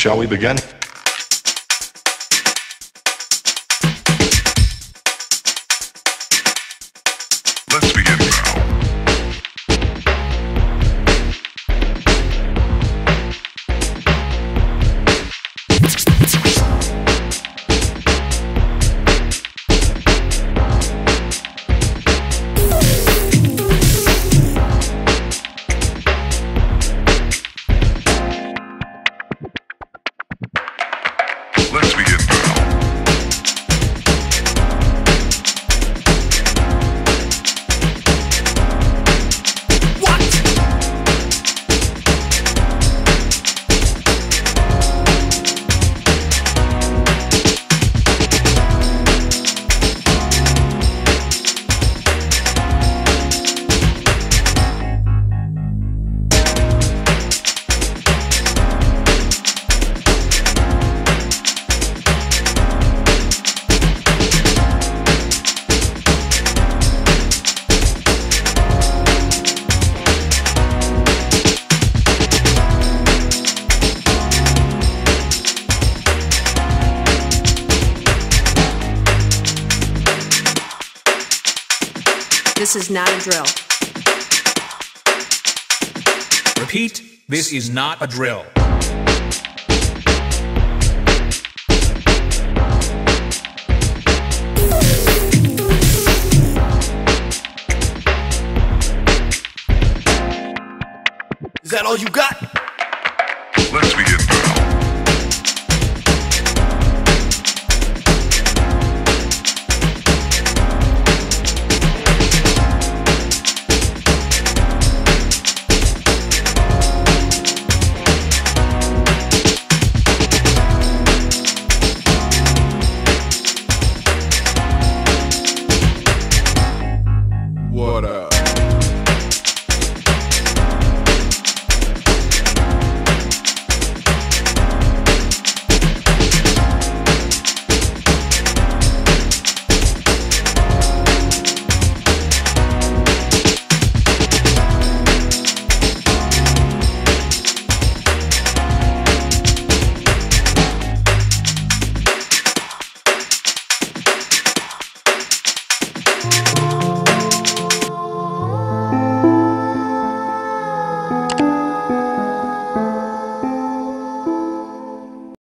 Shall we begin? Let's begin This is not a drill. Repeat, this is not a drill. Is that all you got? water.